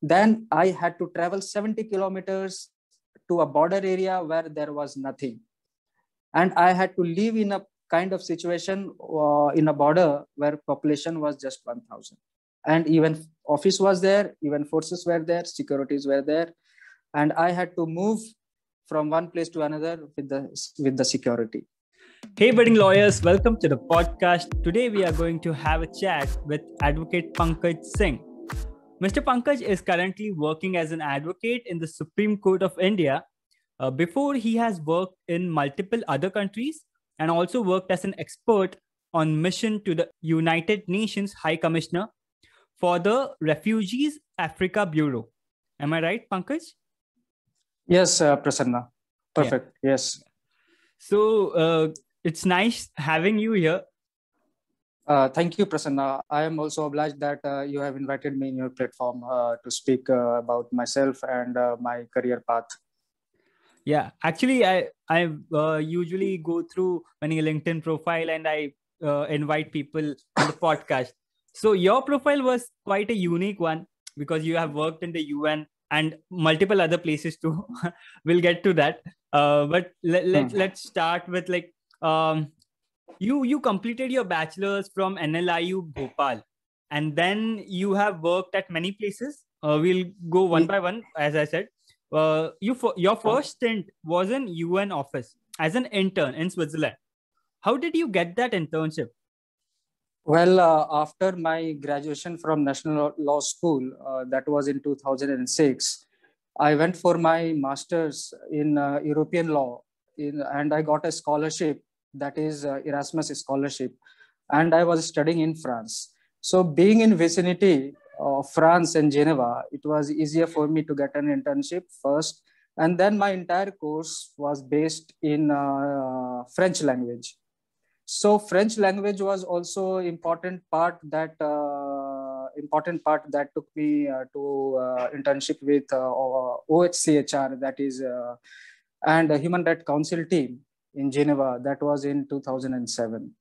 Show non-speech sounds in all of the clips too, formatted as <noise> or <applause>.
then I had to travel 70 kilometers to a border area where there was nothing. And I had to live in a kind of situation uh, in a border where population was just 1000 and even office was there even forces were there securities were there. And i had to move from one place to another with the with the security. Hey budding lawyers welcome to the podcast. Today we are going to have a chat with advocate pankaj singh mr pankaj is currently working as an advocate in the supreme court of india uh, before he has worked in multiple other countries and also worked as an expert on mission to the United Nations High Commissioner for the Refugees Africa Bureau. Am I right, Pankaj? Yes, uh, Prasanna. Perfect. Yeah. Yes. So uh, it's nice having you here. Uh, thank you, Prasanna. I am also obliged that uh, you have invited me in your platform uh, to speak uh, about myself and uh, my career path yeah actually i i uh, usually go through many linkedin profile and i uh, invite people on the podcast so your profile was quite a unique one because you have worked in the un and multiple other places too <laughs> we'll get to that uh, but let, let, hmm. let's start with like um, you you completed your bachelor's from nliu bhopal. And then you have worked at many places. Uh, we'll go one by one as i said. Uh, you your first stint was in UN office as an intern in Switzerland. How did you get that internship? Well, uh, after my graduation from National Law School, uh, that was in 2006, I went for my master's in uh, European law, in, and I got a scholarship that is uh, Erasmus scholarship, and I was studying in France. So, being in vicinity of France and Geneva, it was easier for me to get an internship first. And then my entire course was based in uh, French language. So French language was also important part that uh, important part that took me uh, to uh, internship with uh, OHCHR, that is, and a Human Rights Council team in Geneva. That was in 2007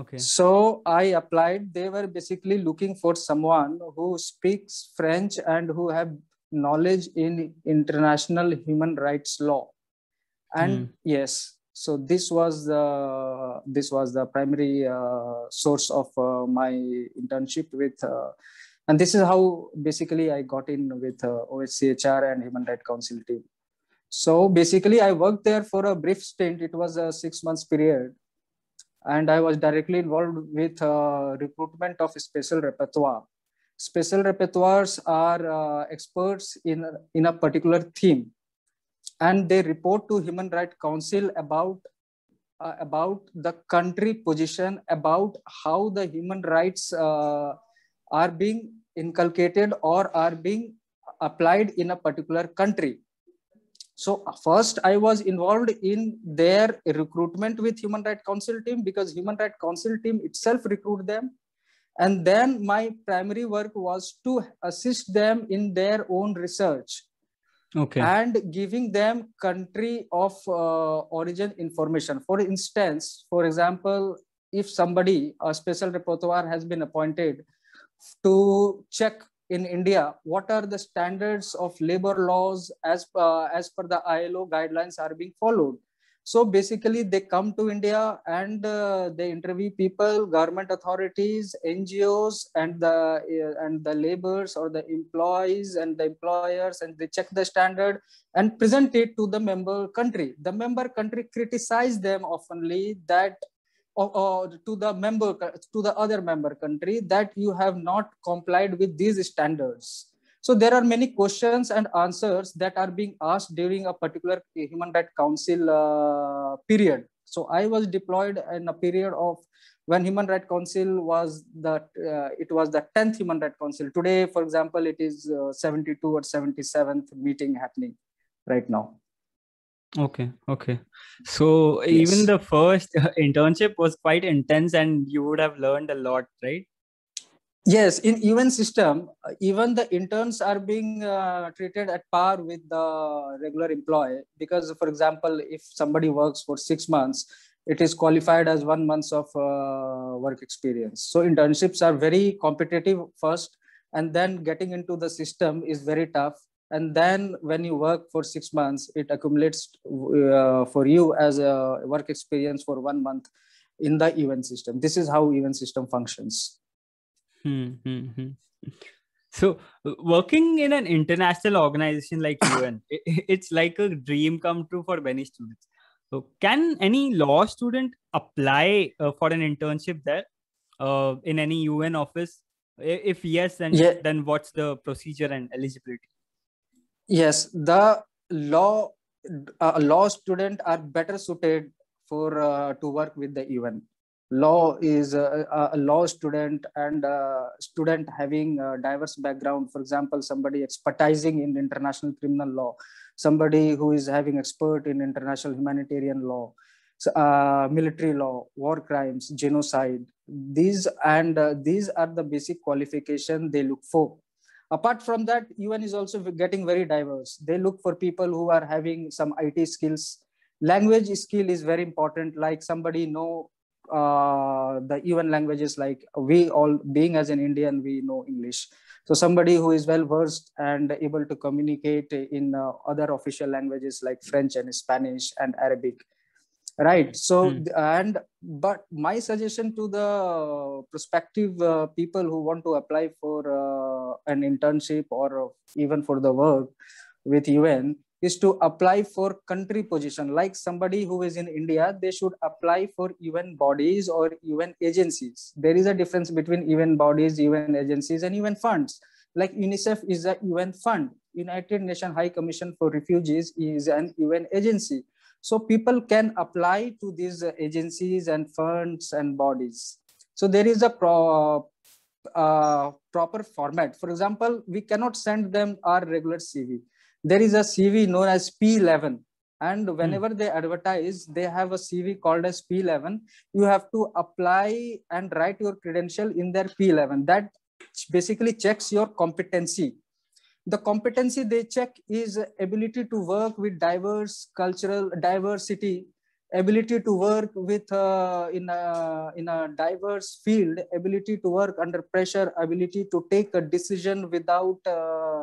okay so i applied they were basically looking for someone who speaks french and who have knowledge in international human rights law and mm. yes so this was the this was the primary uh, source of uh, my internship with uh, and this is how basically i got in with uh, OHCHR and human rights council team so basically i worked there for a brief stint. It was a six months period. And I was directly involved with uh, recruitment of special rapporteur. Special rapporteurs are uh, experts in, in a particular theme, and they report to Human Rights Council about uh, about the country position, about how the human rights uh, are being inculcated or are being applied in a particular country so uh, first i was involved in their recruitment with human rights council team because human rights council team itself recruit them. And then my primary work was to assist them in their own research okay. and giving them country of uh, origin information. For instance for example if somebody a special rapporteur has been appointed to check in India, what are the standards of labor laws as, uh, as per the ILO guidelines are being followed. So basically they come to India and uh, they interview people, government authorities, NGOs and the, uh, and the laborers or the employees and the employers and they check the standard and present it to the member country. The member country criticize them oftenly that or, or to the member to the other member country that you have not complied with these standards. So there are many questions and answers that are being asked during a particular human rights council uh, period. So i was deployed in a period of when human rights council was the uh, it was the 10th human rights council. Today for example it is uh, 72 or 77th meeting happening right now Okay, okay. So even the first <laughs> internship was quite intense, and you would have learned a lot, right? Yes, in UN system, uh, even the interns are being uh, treated at par with the regular employee because, for example, if somebody works for six months, it is qualified as one month of uh, work experience. So internships are very competitive first, and then getting into the system is very tough and then when you work for six months it accumulates uh, for you as a work experience for one month in the UN system. This is how UN system functions. Hmm, hmm, hmm. <laughs> so working in an international organization like <coughs> un it's like a dream come true for many students. So can any law student apply uh, for an internship there uh, in any un office? If yes then yeah. then what's the procedure and eligibility yes the law uh, law student are better suited for uh, to work with the UN law is a, a law student and a student having a diverse background. For example somebody expertising in international criminal law somebody who is having expert in international humanitarian law uh, military law war crimes genocide. These and uh, these are the basic qualification they look for apart from that un is also getting very diverse. They look for people who are having some it skills. Language skill is very important. Like somebody know uh, the un languages like we all being as an indian we know english. So somebody who is well versed and able to communicate in uh, other official languages like french and spanish and arabic right. So hmm. and but my suggestion to the prospective uh, people who want to apply for uh, an internship or even for the work with un is to apply for country position. Like somebody who is in india they should apply for un bodies or un agencies. There is a difference between un bodies un agencies and un funds. Like unicef is a un fund. United nations high commission for refugees is an un agency so people can apply to these agencies and funds and bodies. So there is a pro, uh, proper format. For example, we cannot send them our regular CV. There is a CV known as P11 and whenever hmm. they advertise they have a cv called as p11 you have to apply and write your credential in their p11 that basically checks your competency the competency they check is ability to work with diverse cultural diversity ability to work with uh, in a in a diverse field ability to work under pressure ability to take a decision without uh,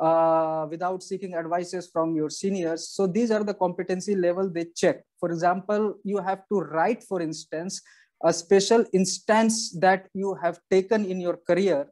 uh, without seeking advices from your seniors. So these are the competency level they check. For example you have to write for instance a special instance that you have taken in your career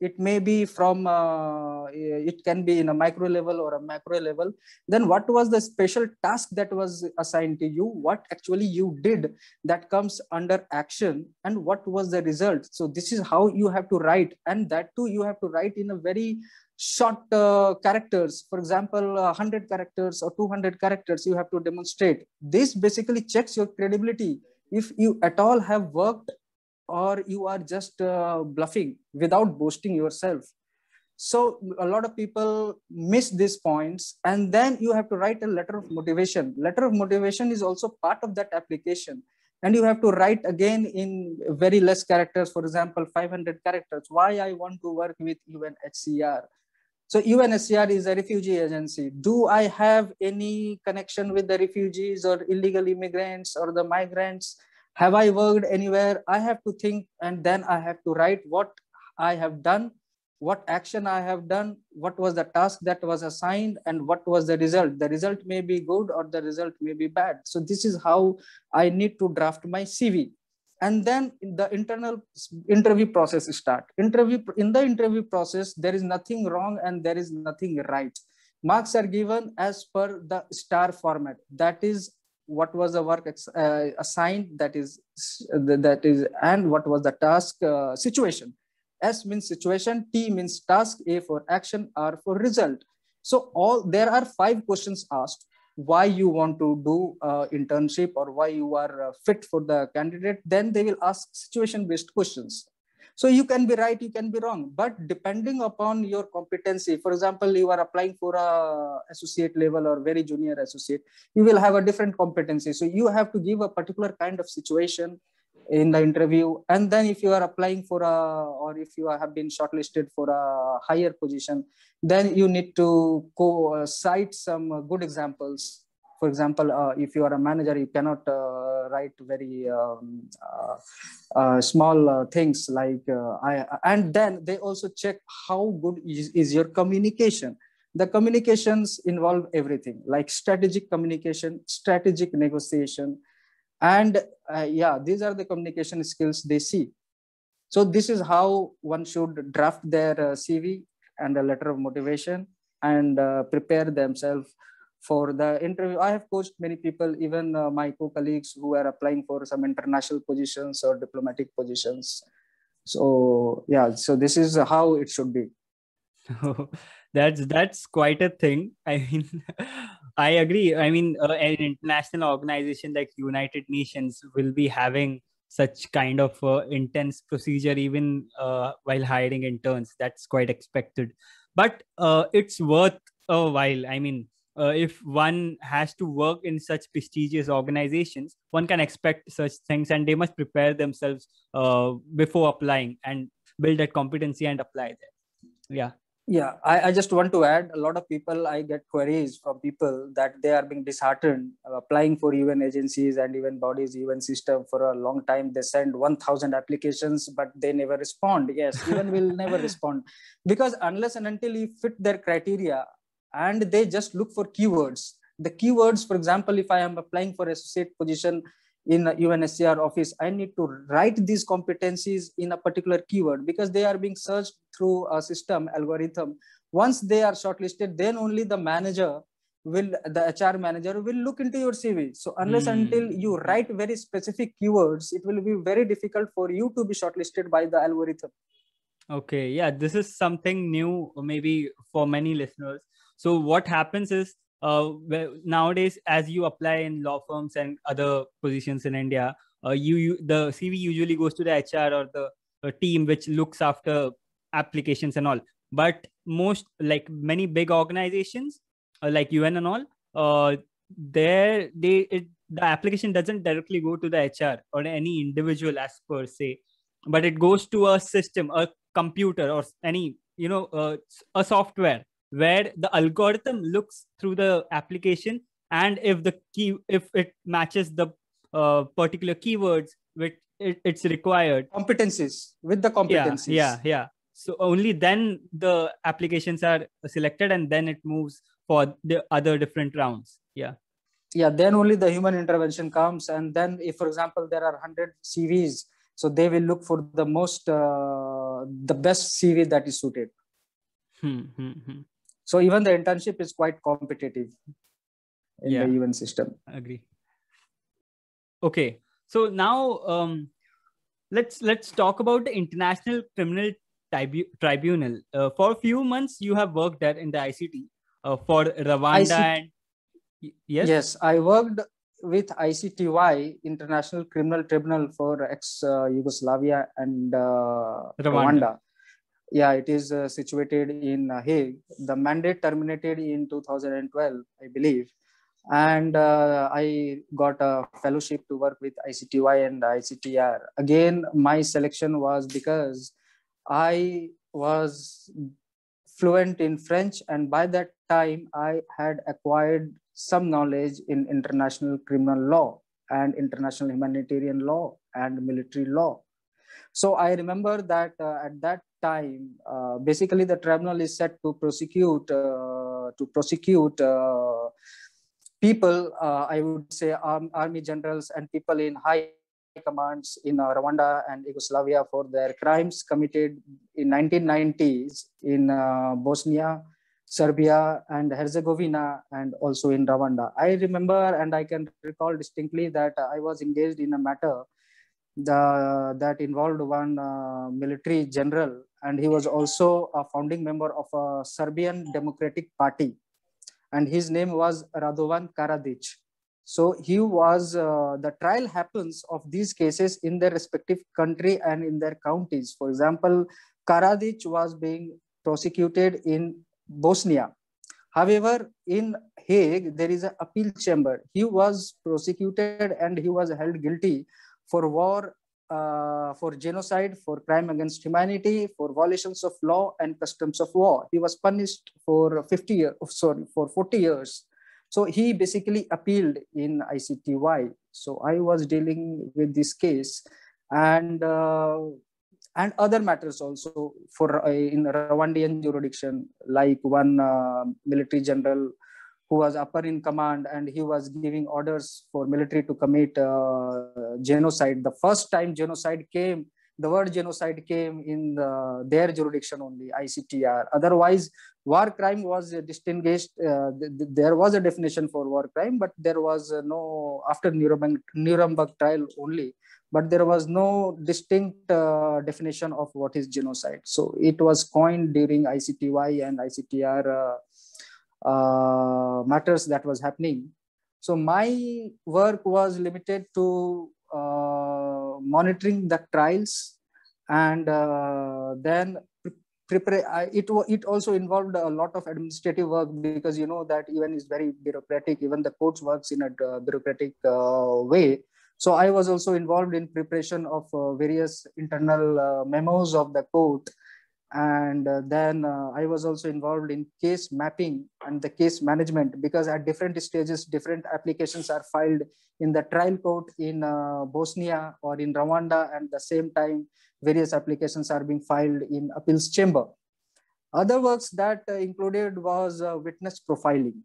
it may be from uh, it can be in a micro level or a macro level. Then what was the special task that was assigned to you? What actually you did that comes under action? And what was the result? So this is how you have to write. And that too you have to write in a very short uh, characters. For example uh, 100 characters or 200 characters you have to demonstrate. This basically checks your credibility. If you at all have worked or you are just uh, bluffing without boasting yourself. So a lot of people miss these points and then you have to write a letter of motivation. Letter of motivation is also part of that application. And you have to write again in very less characters. For example 500 characters. Why i want to work with unhcr so UNHCR is a refugee agency. Do I have any connection with the refugees or illegal immigrants or the migrants? Have i worked anywhere? I have to think and then i have to write what i have done what action i have done what was the task that was assigned and what was the result. The result may be good or the result may be bad. So this is how i need to draft my cv and then the internal interview process start. Interview in the interview process there is nothing wrong and there is nothing right. Marks are given as per the star format. That is what was the work uh, assigned that is that is and what was the task uh, situation. S means situation t means task a for action r for result. So all there are five questions asked. Why you want to do uh, internship or why you are uh, fit for the candidate? Then they will ask situation based questions so you can be right you can be wrong. But depending upon your competency for example you are applying for a associate level or very junior associate you will have a different competency. So you have to give a particular kind of situation in the interview. And then if you are applying for a or if you have been shortlisted for a higher position then you need to uh, cite some good examples for example, uh, if you are a manager, you cannot uh, write very um, uh, uh small uh, things like uh, I. And then they also check how good is, is your communication. The communications involve everything like strategic communication, strategic negotiation, and yeah, these are the communication skills they see. So this is how one should draft their CV and a letter of motivation and prepare themselves for the interview. I have coached many people even uh, my co-colleagues who are applying for some international positions or diplomatic positions. So yeah so this is how it should be. <laughs> That's that's quite a thing. <laughs> I mean i agree. I mean uh, an international organization like united nations will be having such kind of uh, intense procedure even uh, while hiring interns. That's quite expected. But uh, it's worth a while. I mean uh, if one has to work in such prestigious organizations, one can expect such things and they must prepare themselves uh, before applying and build that competency and apply there. Yeah. Yeah, I, I just want to add a lot of people. I get queries from people that they are being disheartened uh, applying for UN agencies and even bodies, UN system for a long time. They send 1,000 applications, but they never respond. Yes, even will never <laughs> respond because unless and until you fit their criteria, and they just look for keywords the keywords for example if i am applying for associate position in UNHCR office, I need to write these competencies in a particular keyword because they are being searched through a system algorithm. Once they are shortlisted, then only the manager will, the HR manager will look into your CV. So unless mm. until you write very specific keywords, it will be very difficult for you to be shortlisted by the algorithm. Okay, yeah, this is something new, maybe for many listeners so what happens is uh, nowadays, as you apply in law firms and other positions in India, uh, you, you the CV usually goes to the HR or the uh, team which looks after applications and all. But most like many big organizations uh, like UN and all, uh, there they it, the application doesn't directly go to the HR or any individual as per se, but it goes to a system, a computer or any you know uh, a software where the algorithm looks through the application and if the key if it matches the uh, particular keywords which it, it's required. Competencies with the competencies. yeah, yeah. Yeah so only then the applications are selected and then it moves for the other different rounds. Yeah. Yeah then only the human intervention comes and then if for example there are 100 cvs so they will look for the most uh, the best cv that is suited. Hmm, hmm, hmm so even the internship is quite competitive in yeah. the UN system. agree. Okay, so now um, let's let's talk about the International Criminal Tribu- Tribunal. Uh, for a few months, you have worked there in the ICT uh, for Rwanda and yes, yes, I worked with ICTY International Criminal Tribunal for ex uh, Yugoslavia and uh, Rwanda. Rwanda yeah, it is uh, situated in uh, Hague. The mandate terminated in 2012, I believe. And uh, I got a fellowship to work with ICTY and ICTR. Again, my selection was because I was fluent in French, and by that time, I had acquired some knowledge in international criminal law and international humanitarian law and military law. So I remember that uh, at that time, uh, basically the tribunal is set to prosecute uh, to prosecute uh, people. I would say arm, army generals and people in high commands in uh, Rwanda and Yugoslavia for their crimes committed in 1990s in uh, Bosnia, Serbia, and Herzegovina, and also in Rwanda. I remember and I can recall distinctly that I was engaged in a matter the, that involved one uh, military general and he was also a founding member of a Serbian Democratic Party and his name was Radovan Karadzic. So he was, uh, the trial happens of these cases in their respective country and in their counties. For example, Karadzic was being prosecuted in Bosnia. However, in Hague, there is an appeal chamber. He was prosecuted and he was held guilty for war, uh, for genocide, for crime against humanity, for violations of law and customs of war. He was punished for 50 years, sorry, for 40 years. So he basically appealed in ICTY. So I was dealing with this case and uh, and other matters also for uh, in Rwandan jurisdiction, like one uh, military general who was upper in command and he was giving orders for military to commit uh, genocide. The first time genocide came, the word genocide came in the, their jurisdiction only, ICTR. Otherwise, war crime was distinguished. Uh, th- th- there was a definition for war crime, but there was uh, no, after Nuremberg, Nuremberg trial only, but there was no distinct uh, definition of what is genocide. So it was coined during ICTY and ICTR uh, uh, matters that was happening. So my work was limited to uh, monitoring the trials and uh, then prepare it it also involved a lot of administrative work because you know that even is very bureaucratic even the courts works in a uh, bureaucratic uh, way so i was also involved in preparation of uh, various internal memos of the court and uh, then uh, i was also involved in case mapping and the case management because at different stages different applications are filed in the trial court in uh, bosnia or in rwanda. And the same time various applications are being filed in appeals chamber. Other works that uh, included was uh, witness profiling.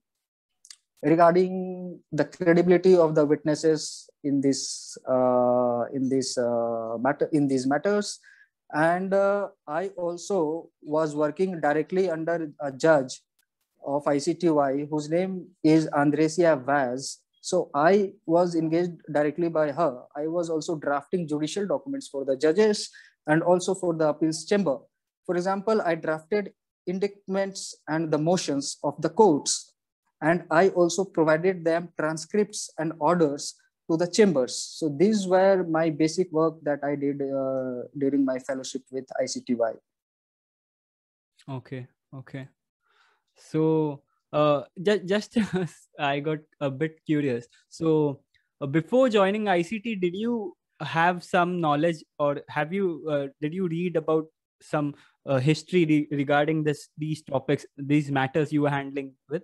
Regarding the credibility of the witnesses in this uh, in this matter in these matters and uh, i also was working directly under a judge of icty whose name is andresia vaz. So i was engaged directly by her. I was also drafting judicial documents for the judges and also for the appeals chamber. For example i drafted indictments and the motions of the courts. And i also provided them transcripts and orders to the chambers. So these were my basic work that I did uh, during my fellowship with ICTY. Okay, okay. So uh, just, <laughs> just I got a bit curious. So uh, before joining ICT, did you have some knowledge or have you uh, did you read about some uh, history re- regarding this these topics these matters you were handling with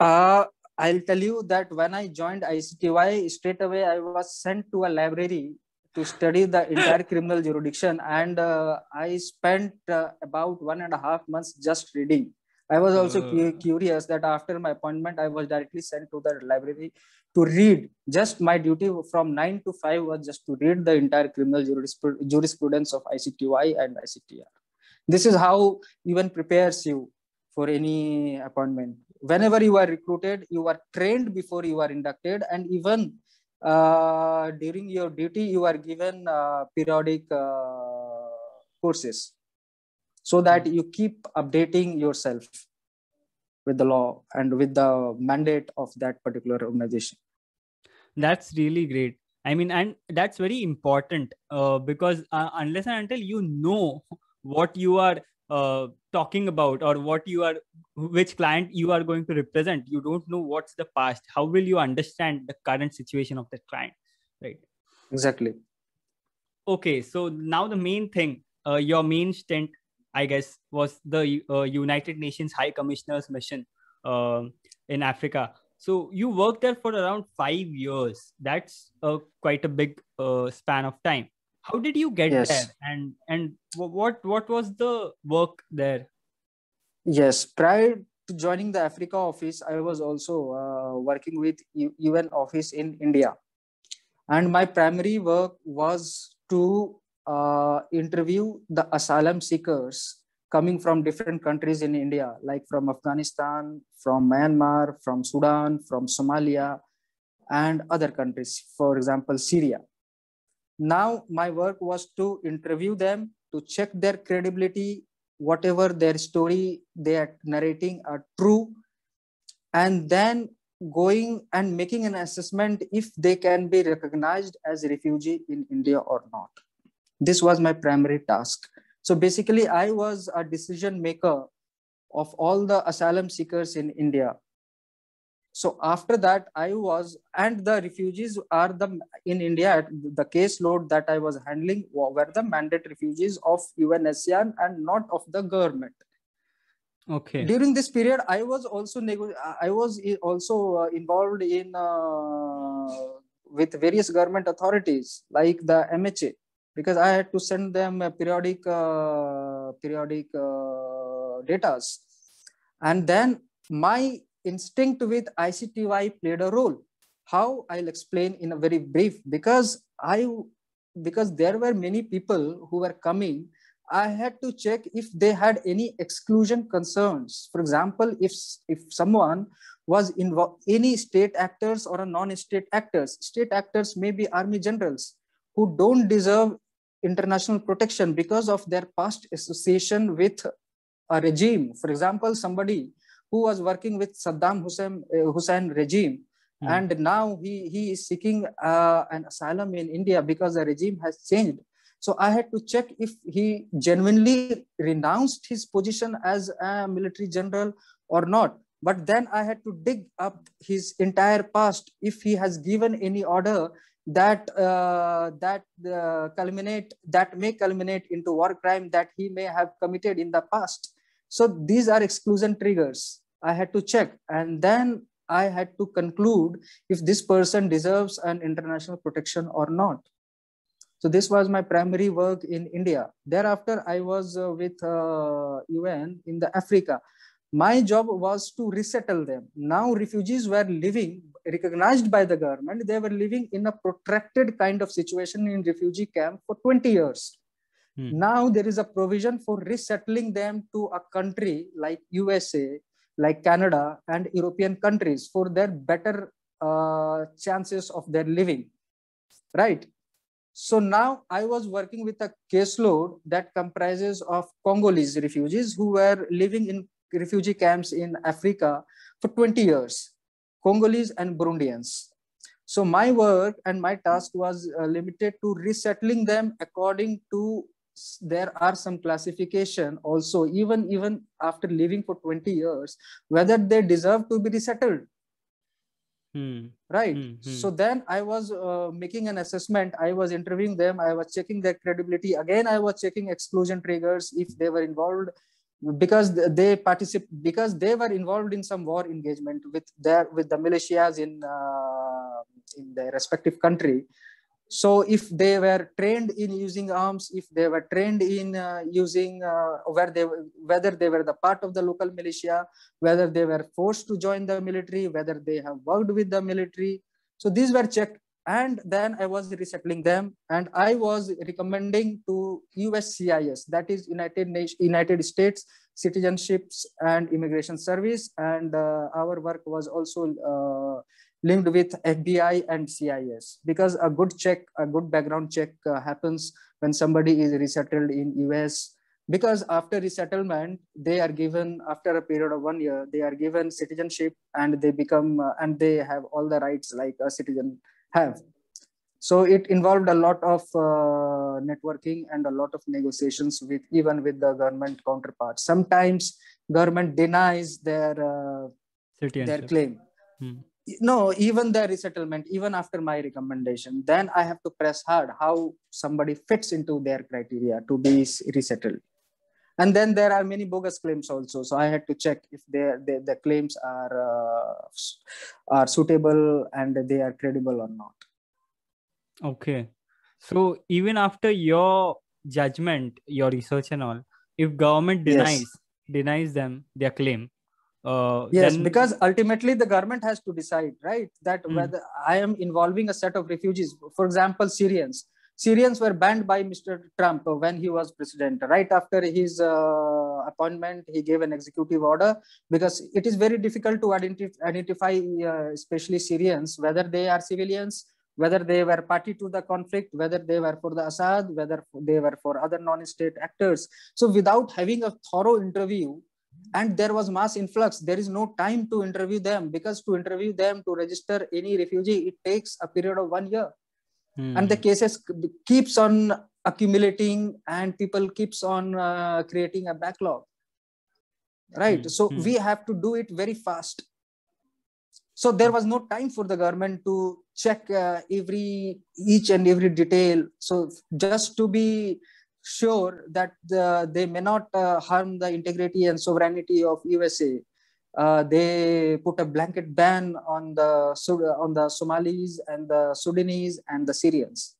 uh I'll tell you that when I joined ICTY, straight away I was sent to a library to study the <laughs> entire criminal jurisdiction, and uh, I spent uh, about one and a half months just reading. I was also uh, cu- curious that after my appointment, I was directly sent to the library to read. Just my duty from nine to five was just to read the entire criminal jurisprudence of ICTY and ICTR. This is how even prepares you for any appointment. Whenever you are recruited you are trained before you are inducted and even uh, during your duty you are given uh, periodic uh, courses so that you keep updating yourself with the law and with the mandate of that particular organization. That's really great. I mean and that's very important uh, because uh, unless and until you know what you are uh, talking about or what you are which client you are going to represent you don't know what's the past. How will you understand the current situation of the client right? Exactly. Okay so now the main thing uh, your main stint i guess was the uh, united nations high commissioner's mission uh, in africa. So you worked there for around five years. That's uh, quite a big uh, span of time how did you get yes. there? And and what what was the work there? Yes. Prior to joining the africa office i was also uh, working with un office in india. And my primary work was to uh, interview the asylum seekers coming from different countries in india like from afghanistan from myanmar from sudan from somalia and other countries for example syria now my work was to interview them, to check their credibility, whatever their story they are narrating are true, and then going and making an assessment if they can be recognized as refugee in India or not. This was my primary task. So basically, I was a decision maker of all the asylum seekers in India so after that i was and the refugees are the in india the case load that i was handling were the mandate refugees of unhcr and not of the government. Okay. During this period i was also i was also uh, involved in uh, with various government authorities like the mha because i had to send them periodic uh, periodic uh, datas. And then my instinct with icty played a role how i'll explain in a very brief because i because there were many people who were coming I had to check if they had any exclusion concerns. For example, if, if someone was involved, any state actors or a non-state actors, state actors may be army generals who don't deserve international protection because of their past association with a regime. For example, somebody who was working with Saddam Hussein, uh, Hussein regime mm. and now he, he is seeking uh, an asylum in India because the regime has changed so I had to check if he genuinely renounced his position as a military general or not. But then I had to dig up his entire past if he has given any order that uh, that uh, culminate that may culminate into war crime that he may have committed in the past. So these are exclusion triggers. I had to check, and then I had to conclude if this person deserves an international protection or not. So this was my primary work in India. Thereafter, I was uh, with uh, UN in the Africa. My job was to resettle them. Now refugees were living, recognized by the government, they were living in a protracted kind of situation in refugee camp for 20 years. Hmm. Now there is a provision for resettling them to a country like USA, like Canada and European countries for their better uh, chances of their living. Right so now I was working with a caseload that comprises of Congolese refugees who were living in refugee camps in Africa for 20 years, Congolese and Burundians. So my work and my task was uh, limited to resettling them according to there are some classification also even even after living for 20 years whether they deserve to be resettled Hmm. Right. Hmm, hmm. So then I was uh, making an assessment. I was interviewing them. I was checking their credibility. Again, I was checking exclusion triggers if they were involved because they participate because they were involved in some war engagement with their with the militias in uh, in their respective country so if they were trained in using arms if they were trained in uh, using uh, where they whether they were the part of the local militia whether they were forced to join the military whether they have worked with the military. So these were checked and then i was resettling them and i was recommending to uscis that is united Nations, united states citizenships and immigration service. And uh, our work was also uh, linked with FBI and CIS because a good check, a good background check uh, happens when somebody is resettled in US. Because after resettlement, they are given after a period of one year, they are given citizenship and they become uh, and they have all the rights like a citizen have. So it involved a lot of uh, networking and a lot of negotiations with even with the government counterparts. Sometimes government denies their uh, their claim. Hmm no even the resettlement even after my recommendation then i have to press hard how somebody fits into their criteria to be resettled. And then there are many bogus claims also. So i had to check if they, they the claims are uh, are suitable and they are credible or not. Okay. So even after your judgment your research and all if government denies yes. denies them their claim uh, yes then... because ultimately the government has to decide right that mm. whether i am involving a set of refugees for example syrians syrians were banned by mr trump when he was president right after his uh, appointment he gave an executive order because it is very difficult to identify, identify uh, especially syrians whether they are civilians whether they were party to the conflict, whether they were for the Assad, whether they were for other non-state actors. So without having a thorough interview, and there was mass influx there is no time to interview them because to interview them to register any refugee it takes a period of one year hmm. and the cases keeps on accumulating and people keeps on uh, creating a backlog right hmm. so hmm. we have to do it very fast so there was no time for the government to check uh, every each and every detail so just to be sure that the, they may not uh, harm the integrity and sovereignty of USA. Uh, they put a blanket ban on the on the Somalis and the Sudanese and the Syrians.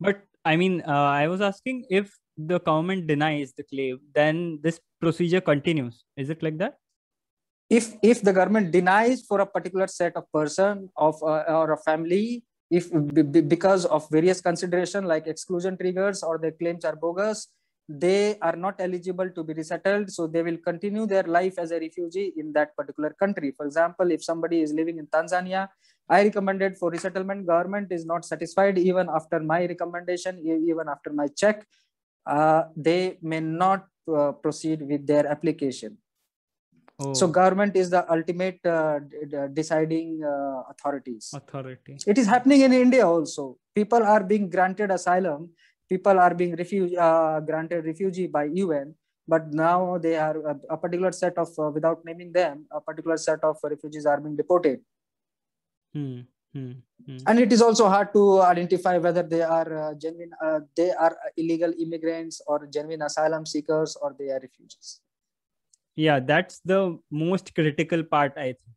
But I mean, uh, I was asking if the government denies the claim, then this procedure continues. Is it like that? If if the government denies for a particular set of person of uh, or a family, if because of various consideration like exclusion triggers or their claims are bogus, they are not eligible to be resettled. So they will continue their life as a refugee in that particular country. For example if somebody is living in tanzania i recommended for resettlement government is not satisfied even after my recommendation even after my check uh, they may not uh, proceed with their application oh. so government is the ultimate uh, deciding uh, authorities authority it is happening in india also people are being granted asylum people are being refuge, uh, granted refugee by UN, but now they are a, a particular set of, uh, without naming them, a particular set of refugees are being deported. Hmm. Hmm. Hmm. And it is also hard to identify whether they are uh, genuine, uh, they are illegal immigrants or genuine asylum seekers or they are refugees. Yeah, that's the most critical part, I think.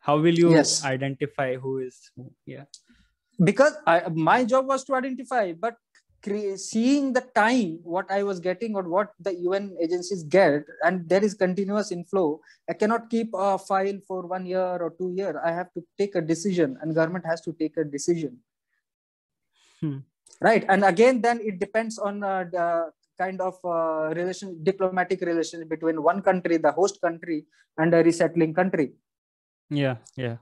How will you yes. identify who is who? Yeah because I, my job was to identify but seeing the time what i was getting or what the un agencies get and there is continuous inflow i cannot keep a file for one year or two year i have to take a decision and government has to take a decision hmm. right and again then it depends on uh, the kind of uh, relation diplomatic relation between one country the host country and a resettling country yeah yeah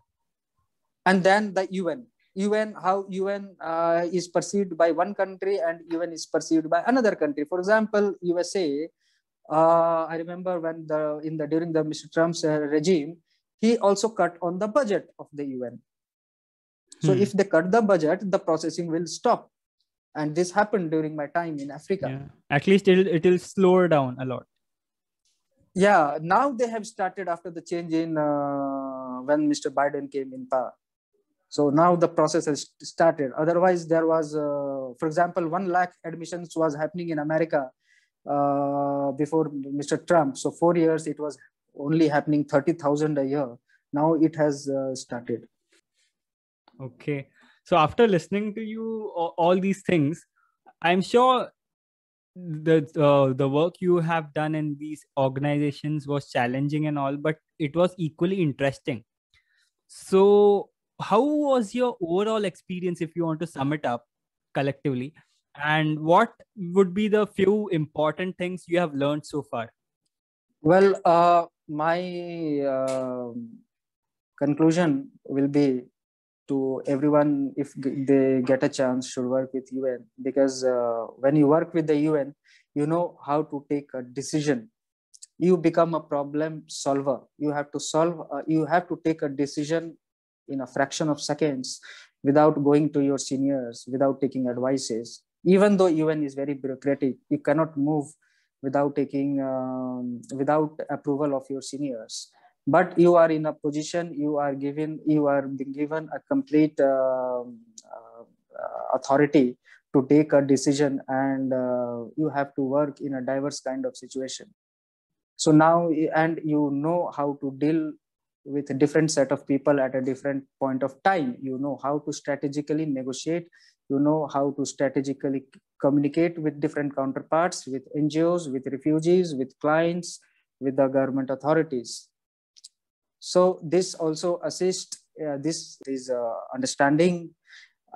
and then the un UN, how UN uh, is perceived by one country and UN is perceived by another country. For example, USA, uh, I remember when the in the during the Mr. Trump's uh, regime, he also cut on the budget of the UN. So hmm. if they cut the budget, the processing will stop. And this happened during my time in Africa. Yeah. At least it'll, it'll slow down a lot. Yeah, now they have started after the change in uh, when Mr. Biden came in power. So now the process has started. Otherwise, there was, uh, for example, one lakh admissions was happening in America uh, before Mr. Trump. So four years, it was only happening 30,000 a year. Now it has uh, started. Okay. So after listening to you, all these things, I'm sure the uh, the work you have done in these organizations was challenging and all, but it was equally interesting. So how was your overall experience if you want to sum it up collectively and what would be the few important things you have learned so far well uh, my uh, conclusion will be to everyone if they get a chance should work with un because uh, when you work with the un you know how to take a decision you become a problem solver you have to solve uh, you have to take a decision in a fraction of seconds without going to your seniors, without taking advices. Even though UN is very bureaucratic, you cannot move without taking, um, without approval of your seniors. But you are in a position, you are given, you are being given a complete uh, uh, authority to take a decision and uh, you have to work in a diverse kind of situation. So now and you know how to deal with a different set of people at a different point of time. You know how to strategically negotiate. You know how to strategically communicate with different counterparts with ngos with refugees with clients with the government authorities so this also assists uh, this is uh, understanding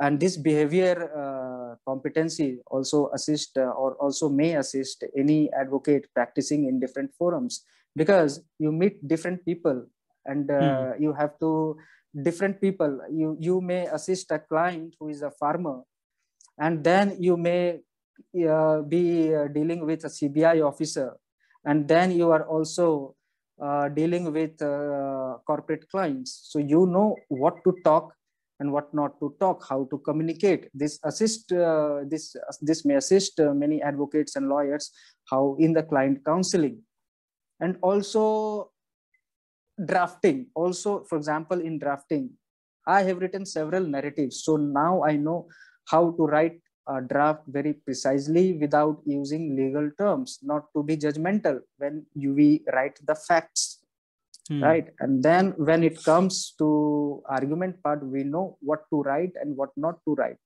and this behavior uh, competency also assist uh, or also may assist any advocate practicing in different forums because you meet different people and uh, hmm. you have to different people you you may assist a client who is a farmer and then you may uh, be uh, dealing with a cbi officer and then you are also uh, dealing with uh, corporate clients. So you know what to talk and what not to talk how to communicate. This assist uh, this this may assist many advocates and lawyers how in the client counseling. And also drafting. Also for example in drafting i have written several narratives. So now i know how to write a draft very precisely without using legal terms, not to be judgmental when you, we write the facts, hmm. right? And then when it comes to argument part, we know what to write and what not to write.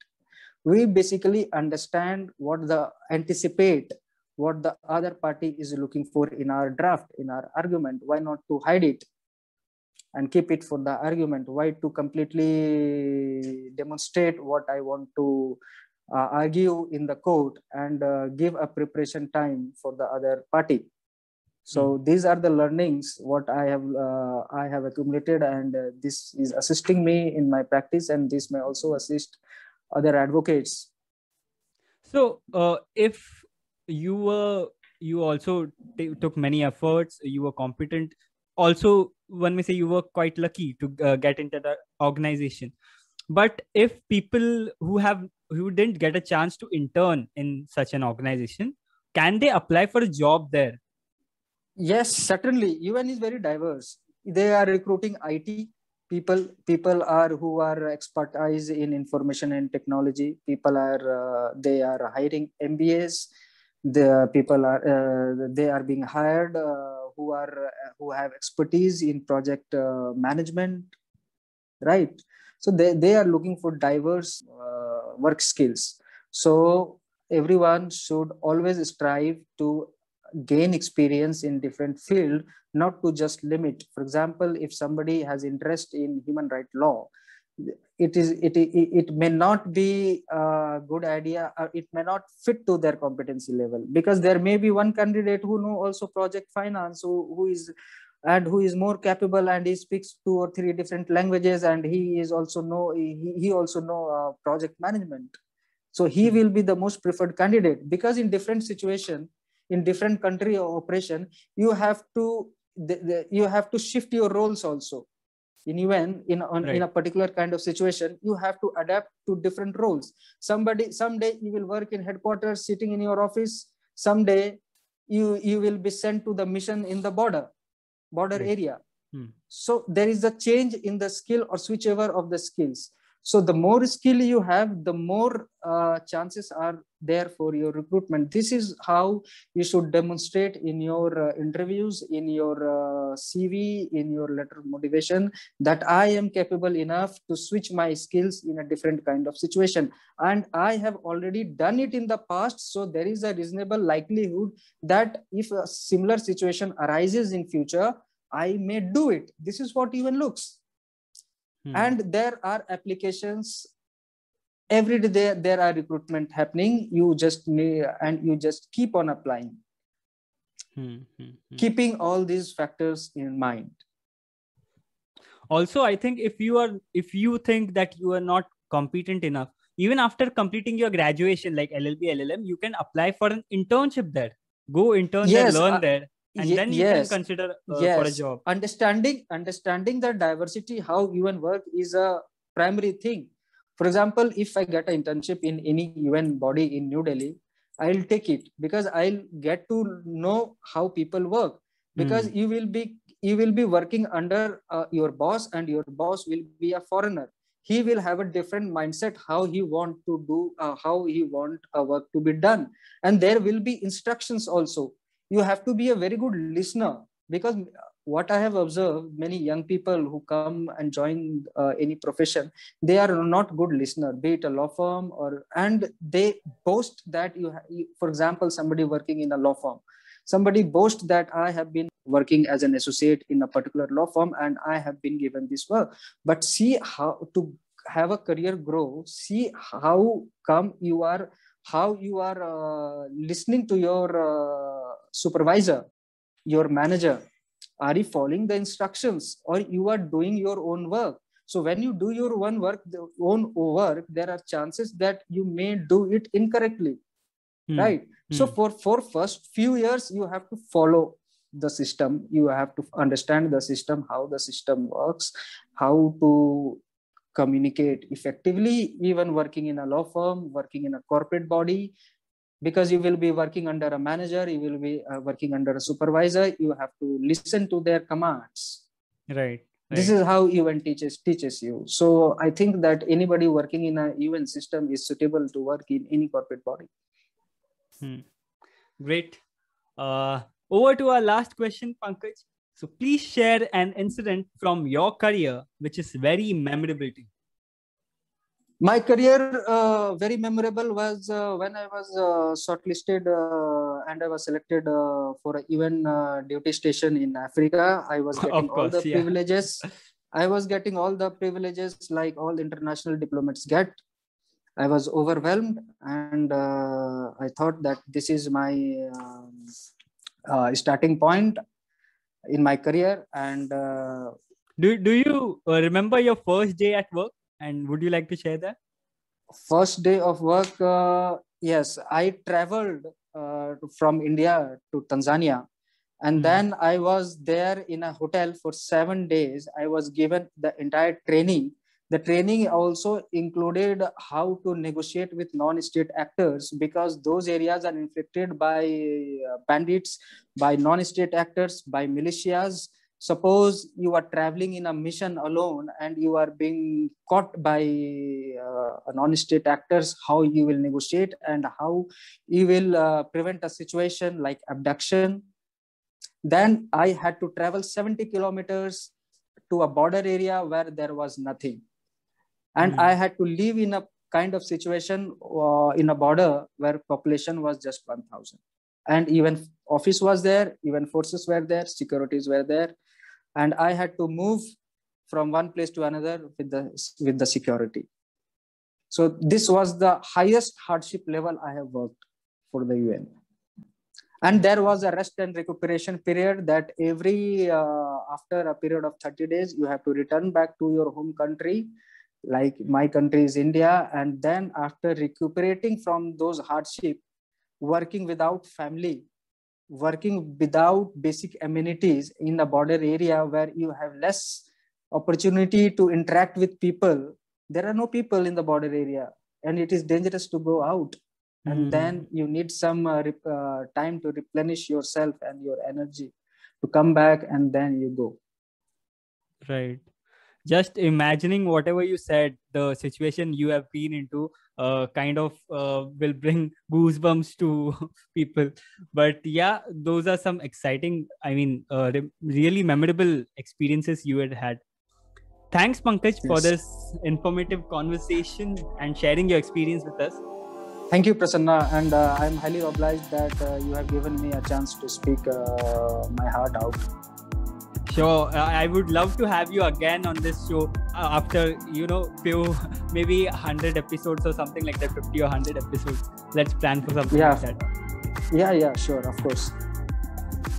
We basically understand what the anticipate what the other party is looking for in our draft, in our argument. Why not to hide it and keep it for the argument? Why to completely demonstrate what I want to uh, argue in the court and uh, give a preparation time for the other party? So mm. these are the learnings what I have uh, I have accumulated, and uh, this is assisting me in my practice, and this may also assist other advocates. So, uh, if you were you also t- took many efforts you were competent also one may say you were quite lucky to uh, get into the organization but if people who have who didn't get a chance to intern in such an organization can they apply for a job there? Yes certainly. Un is very diverse. They are recruiting IT people. People are who are expertise in information and technology. People are uh, they are hiring mbas the people are uh, they are being hired uh, who are uh, who have expertise in project uh, management. Right so they, they are looking for diverse uh, work skills. So everyone should always strive to gain experience in different field not to just limit. For example if somebody has interest in human right law it is it, it, may not be a good idea or it may not fit to their competency level because there may be one candidate who know also project finance who, who is and who is more capable and he speaks two or three different languages and he is also know he, he also know uh, project management so he hmm. will be the most preferred candidate because in different situation in different country or operation you have to the, the, you have to shift your roles also in UN in on, right. in a particular kind of situation, you have to adapt to different roles. Somebody someday you will work in headquarters, sitting in your office. Someday you you will be sent to the mission in the border border right. area. Hmm. So there is a change in the skill or switchover of the skills so the more skill you have the more uh, chances are there for your recruitment. This is how you should demonstrate in your uh, interviews in your uh, cv in your letter of motivation that i am capable enough to switch my skills in a different kind of situation. And i have already done it in the past so there is a reasonable likelihood that if a similar situation arises in future i may do it. This is what even looks hmm. and there are applications. Every day there, there are recruitment happening. You just need and you just keep on applying. Hmm, hmm, hmm. keeping all these factors in mind. Also i think if you are if you think that you are not competent enough even after completing your graduation like llb llm you can apply for an internship there. Go intern yes, there learn uh, there and then you yes. can consider uh, yes. for a job understanding understanding the diversity how un work is a primary thing for example if i get an internship in any un body in new delhi i'll take it because i'll get to know how people work because mm. you will be you will be working under uh, your boss and your boss will be a foreigner he will have a different mindset how he want to do uh, how he want a work to be done and there will be instructions also you have to be a very good listener. Because what i have observed many young people who come and join uh, any profession they are not good listener be it a law firm or and they boast that you, have, for example somebody working in a law firm. Somebody boast that i have been working as an associate in a particular law firm and i have been given this work. But see how to have a career grow see how come you are how you are uh, listening to your uh, supervisor, your manager. Are you following the instructions or you are doing your own work? So when you do your own work, the own work, there are chances that you may do it incorrectly, hmm. right? Hmm. So for for first few years, you have to follow the system. You have to understand the system, how the system works, how to communicate effectively, even working in a law firm, working in a corporate body, because you will be working under a manager, you will be uh, working under a supervisor, you have to listen to their commands. Right. Right. This is how UN teaches teaches you. So I think that anybody working in an UN system is suitable to work in any corporate body. Hmm. Great. Uh, over to our last question, Pankaj. So please share an incident from your career which is very memorable to you. My career uh, very memorable was uh, when I was uh, shortlisted uh, and I was selected uh, for an UN uh, duty station in Africa. I was getting course, all the yeah. privileges. I was getting all the privileges like all international diplomats get. I was overwhelmed and I thought that this is my um, starting point in my career and uh, do, do you remember your first day at work and would you like to share that first day of work uh, yes i traveled uh, from india to tanzania and mm-hmm. then i was there in a hotel for 7 days i was given the entire training the training also included how to negotiate with non-state actors because those areas are infected by uh, bandits, by non-state actors, by militias. Suppose you are traveling in a mission alone and you are being caught by uh, non-state actors, how you will negotiate and how you will uh, prevent a situation like abduction. Then I had to travel 70 kilometers to a border area where there was nothing and mm. i had to live in a kind of situation uh, in a border where population was just 1000 and even office was there even forces were there securities were there and i had to move from one place to another with the with the security so this was the highest hardship level i have worked for the un and there was a rest and recuperation period that every uh, after a period of 30 days you have to return back to your home country like my country is India. And then after recuperating from those hardship, working without family, working without basic amenities in the border area where you have less opportunity to interact with people, there are no people in the border area and it is dangerous to go out. And mm. then you need some uh, uh, time to replenish yourself and your energy to come back and then you go. Right just imagining whatever you said the situation you have been into uh, kind of uh, will bring <laughs> goosebumps to <laughs> people. But yeah those are some exciting i mean uh, re- really memorable experiences you had had. Thanks pankaj yes. for this informative conversation and sharing your experience with us. Thank you prasanna and uh, i'm highly obliged that uh, you have given me a chance to speak uh, my heart out Sure, uh, I would love to have you again on this show uh, after you know few <laughs> maybe hundred episodes or something like that, fifty or hundred episodes. Let's plan for something yeah. like that. Yeah, yeah, sure, of course.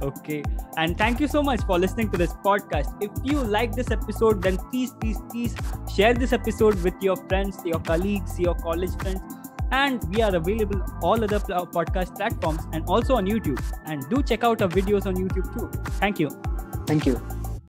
Okay, and thank you so much for listening to this podcast. If you like this episode, then please, please, please share this episode with your friends, your colleagues, your college friends and we are available all other podcast platforms and also on youtube and do check out our videos on youtube too thank you Thank you.